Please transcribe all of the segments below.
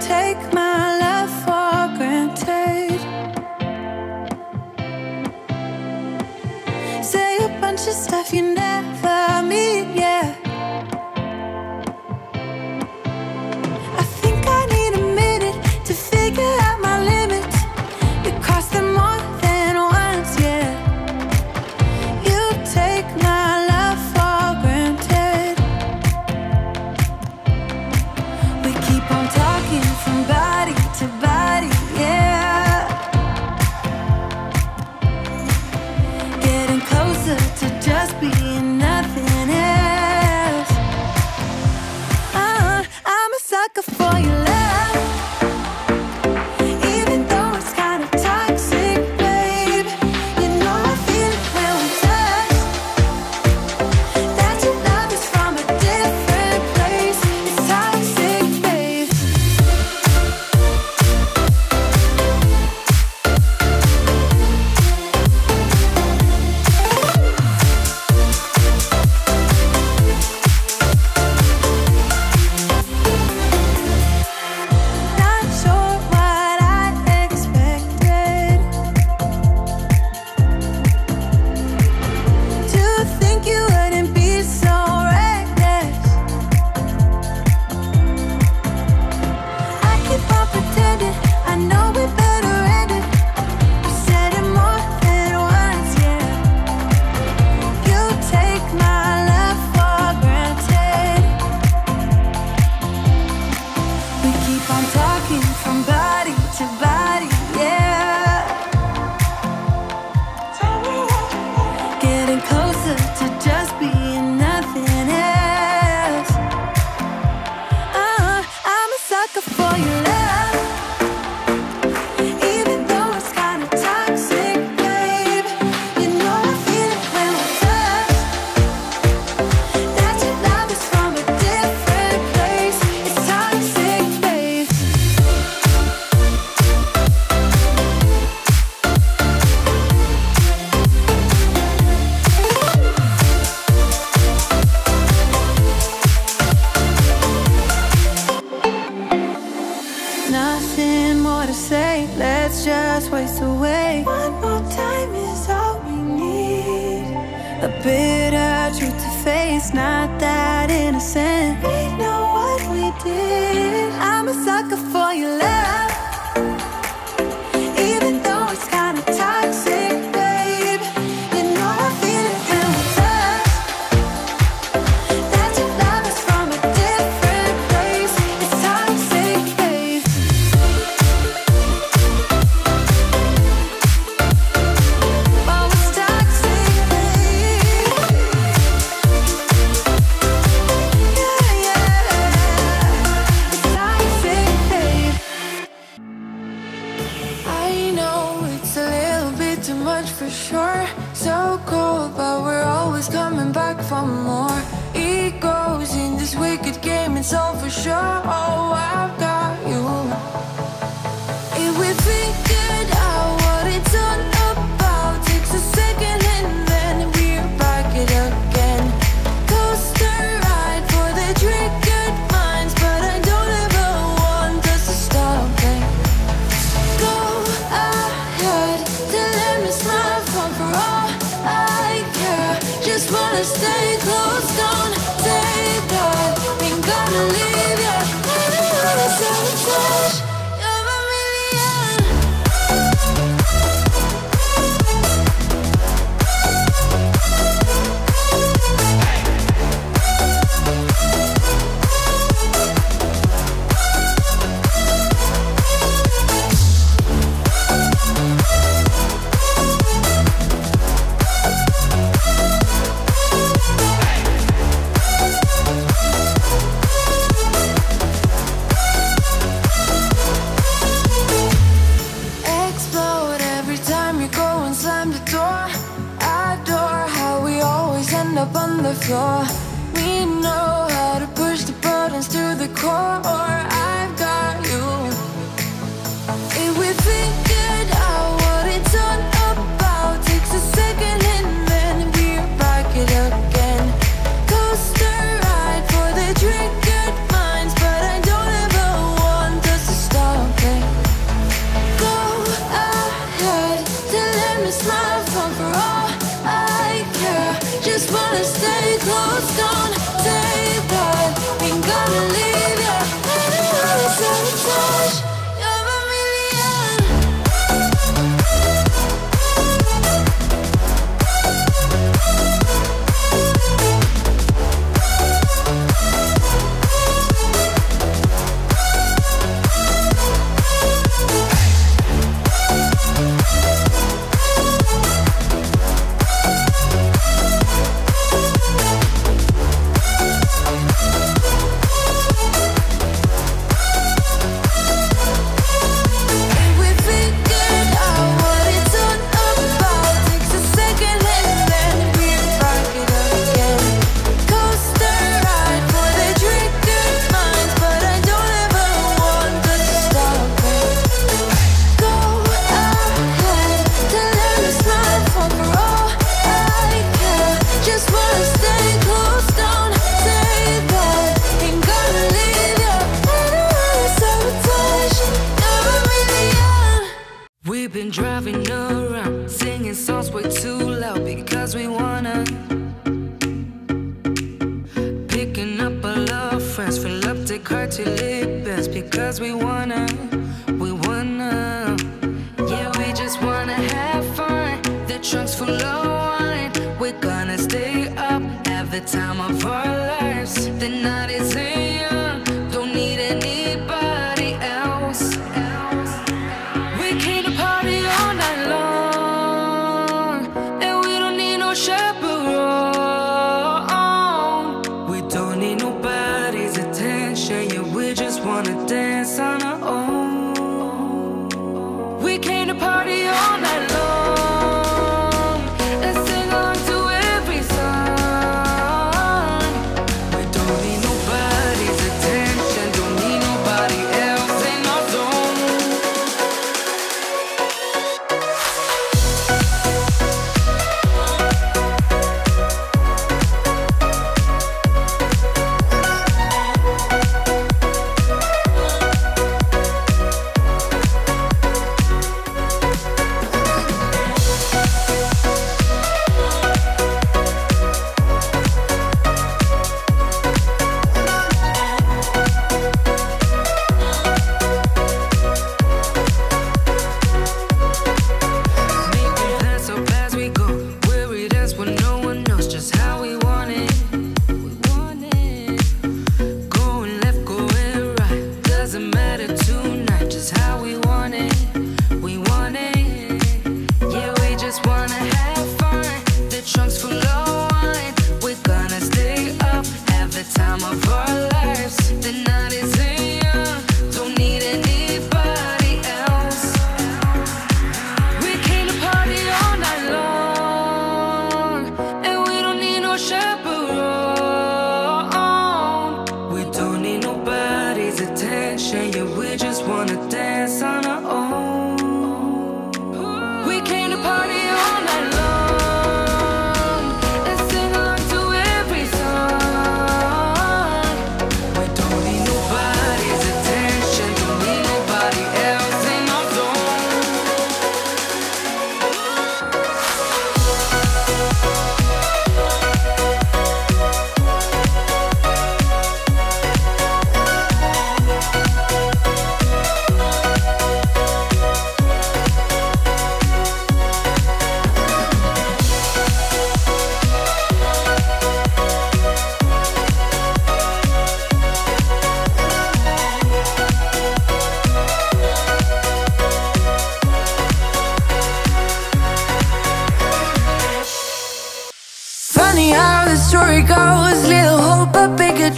take my truth to face, not that innocent. We know what we did. I'm a sucker for your love. much for sure. So cold, but we're always coming back for more. Egos in this wicked game, it's all for sure. Oh, I've got you. If we think gonna stay close, don't take that. Ain't gonna leave. you're rather stay close, don't marijuana. Picking up our love friends, fill up the cartilage bands because we wanna, we wanna. Yeah, we just wanna have fun. The trunk's full of wine. We're gonna stay up, have the time of our lives. The night is since I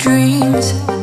dreams.